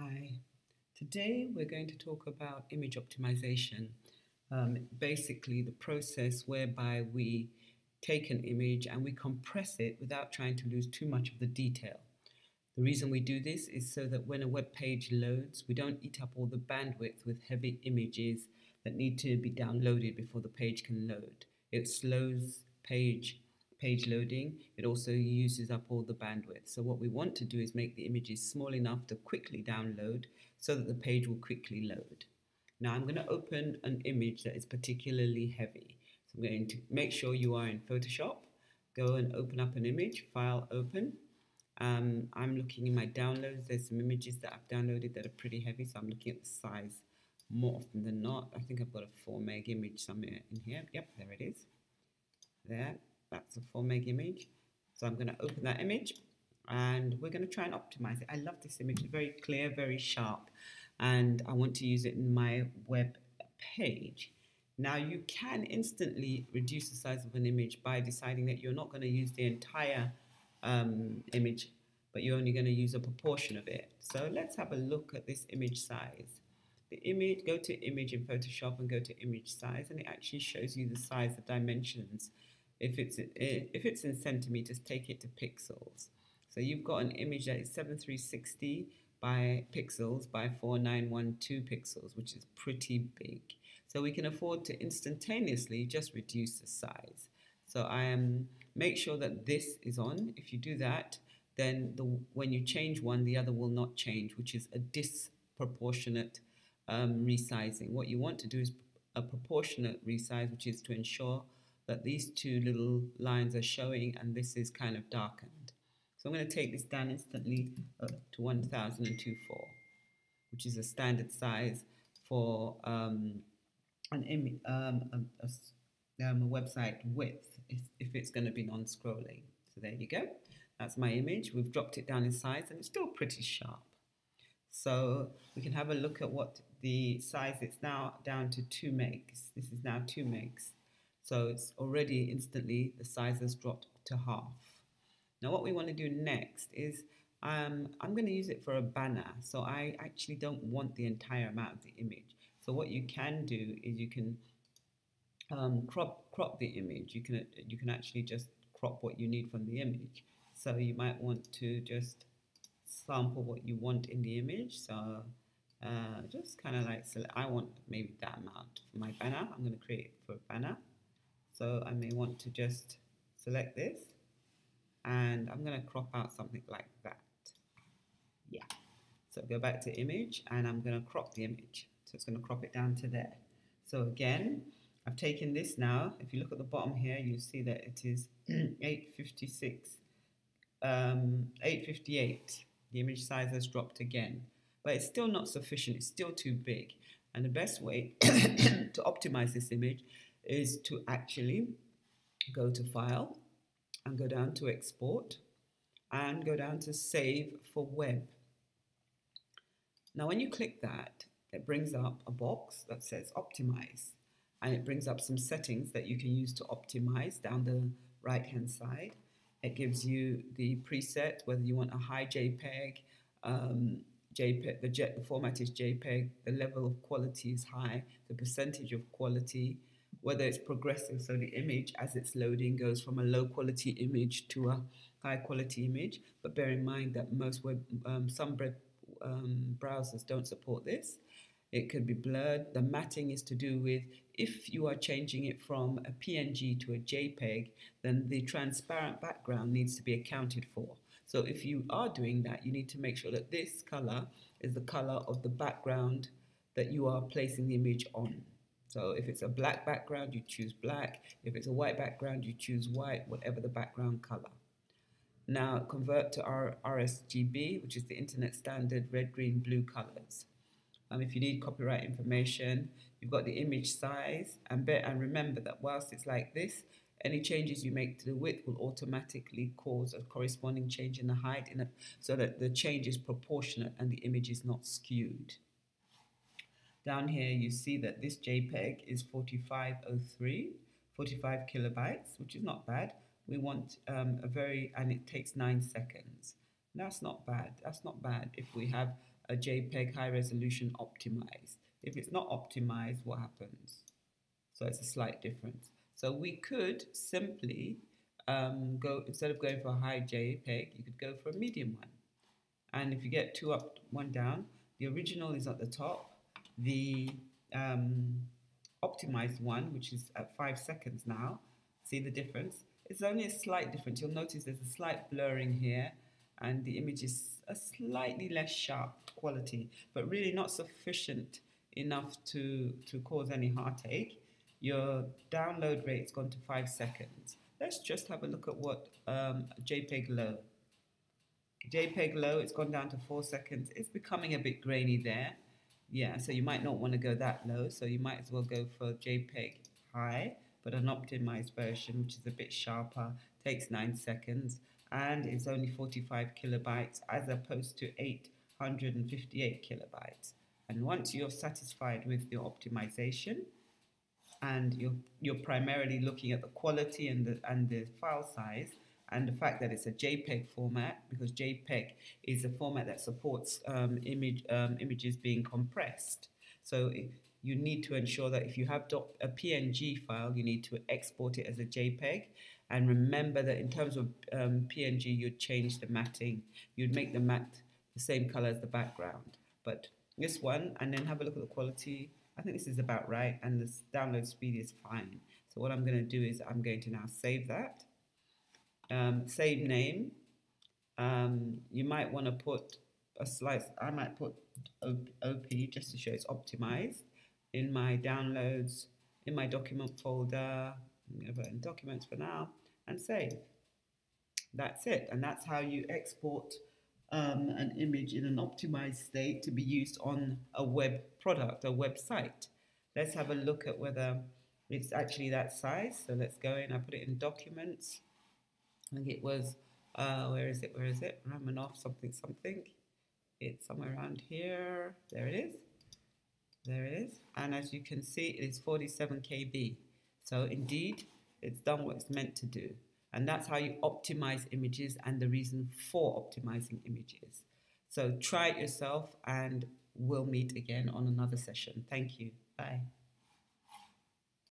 Hi. Today we're going to talk about image optimization. Um, basically, the process whereby we take an image and we compress it without trying to lose too much of the detail. The reason we do this is so that when a web page loads, we don't eat up all the bandwidth with heavy images that need to be downloaded before the page can load. It slows page page loading, it also uses up all the bandwidth. So what we want to do is make the images small enough to quickly download so that the page will quickly load. Now I'm going to open an image that is particularly heavy. So I'm going to make sure you are in Photoshop. Go and open up an image, file open. Um, I'm looking in my downloads. There's some images that I've downloaded that are pretty heavy, so I'm looking at the size more often than not. I think I've got a 4 meg image somewhere in here. Yep, there it is. There. That's a 4 meg image. So I'm going to open that image and we're going to try and optimize it. I love this image. It's very clear, very sharp. And I want to use it in my web page. Now you can instantly reduce the size of an image by deciding that you're not going to use the entire um, image, but you're only going to use a proportion of it. So let's have a look at this image size. The image, go to image in Photoshop and go to image size and it actually shows you the size, the dimensions if it's, if it's in centimeters, take it to pixels. So you've got an image that is 7360 by pixels by 4912 pixels, which is pretty big. So we can afford to instantaneously just reduce the size. So I am make sure that this is on. If you do that, then the, when you change one, the other will not change, which is a disproportionate um, resizing. What you want to do is a proportionate resize, which is to ensure that these two little lines are showing and this is kind of darkened. So I'm going to take this down instantly uh, to 1024, which is a standard size for um, an um, a, a, um, a, website width if, if it's going to be non-scrolling. So there you go. That's my image. We've dropped it down in size and it's still pretty sharp. So we can have a look at what the size, it's now down to 2 megs. This is now 2 megs. So it's already instantly, the size has dropped to half. Now what we want to do next is um, I'm going to use it for a banner. So I actually don't want the entire amount of the image. So what you can do is you can um, crop crop the image. You can you can actually just crop what you need from the image. So you might want to just sample what you want in the image. So uh, just kind of like select. I want maybe that amount for my banner. I'm going to create for a banner. So I may want to just select this and I'm going to crop out something like that. Yeah. So go back to image and I'm going to crop the image. So it's going to crop it down to there. So again, I've taken this now. If you look at the bottom here, you see that it is 856, um, 858. The image size has dropped again, but it's still not sufficient. It's still too big. And the best way to optimize this image is to actually go to File and go down to Export and go down to Save for Web. Now, when you click that, it brings up a box that says Optimize and it brings up some settings that you can use to optimize down the right hand side. It gives you the preset, whether you want a high JPEG, um, JPEG, the, jet, the format is JPEG, the level of quality is high, the percentage of quality, whether it's progressive, so the image as it's loading goes from a low quality image to a high quality image. But bear in mind that most web, um, some um, browsers don't support this. It could be blurred. The matting is to do with if you are changing it from a PNG to a JPEG, then the transparent background needs to be accounted for. So if you are doing that, you need to make sure that this color is the color of the background that you are placing the image on. So if it's a black background, you choose black. If it's a white background, you choose white, whatever the background color. Now convert to R RSGB, which is the internet standard red, green, blue colors. Um, if you need copyright information, you've got the image size and, bet, and remember that whilst it's like this, any changes you make to the width will automatically cause a corresponding change in the height in a, so that the change is proportionate and the image is not skewed. Down here, you see that this JPEG is 4503, 45 kilobytes, which is not bad. We want um, a very, and it takes nine seconds. That's not bad. That's not bad if we have a JPEG high resolution optimized. If it's not optimized, what happens? So it's a slight difference. So we could simply um, go, instead of going for a high JPEG, you could go for a medium one. And if you get two up, one down, the original is at the top. The um, optimized one, which is at five seconds now, see the difference? It's only a slight difference. You'll notice there's a slight blurring here and the image is a slightly less sharp quality, but really not sufficient enough to, to cause any heartache. Your download rate's gone to five seconds. Let's just have a look at what um, JPEG low. JPEG low, it's gone down to four seconds. It's becoming a bit grainy there. Yeah, so you might not want to go that low, so you might as well go for JPEG high, but an optimized version, which is a bit sharper, takes nine seconds, and it's only 45 kilobytes as opposed to 858 kilobytes. And once you're satisfied with your optimization, and you're you're primarily looking at the quality and the and the file size and the fact that it's a JPEG format because JPEG is a format that supports um, image um, images being compressed. So you need to ensure that if you have a PNG file, you need to export it as a JPEG. And remember that in terms of um, PNG, you'd change the matting. You'd make the mat the same color as the background. But this one, and then have a look at the quality. I think this is about right, and the download speed is fine. So what I'm going to do is I'm going to now save that um, save name. Um, you might want to put a slice, I might put OP just to show it's optimized in my downloads, in my document folder, in documents for now, and save. That's it. And that's how you export um, an image in an optimized state to be used on a web product, a website. Let's have a look at whether it's actually that size. So let's go in, I put it in documents. I think it was, uh, where is it, where is it? Romanov something something. It's somewhere around here. There it is. There it is. And as you can see, it is 47 KB. So indeed, it's done what it's meant to do. And that's how you optimize images and the reason for optimizing images. So try it yourself and we'll meet again on another session. Thank you. Bye.